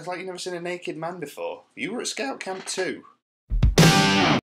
it's like you've never seen a naked man before. You were at scout camp too.